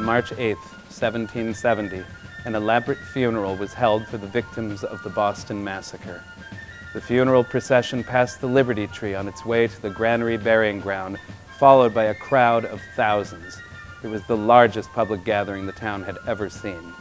On March 8, 1770, an elaborate funeral was held for the victims of the Boston Massacre. The funeral procession passed the Liberty Tree on its way to the Granary Burying Ground, followed by a crowd of thousands. It was the largest public gathering the town had ever seen.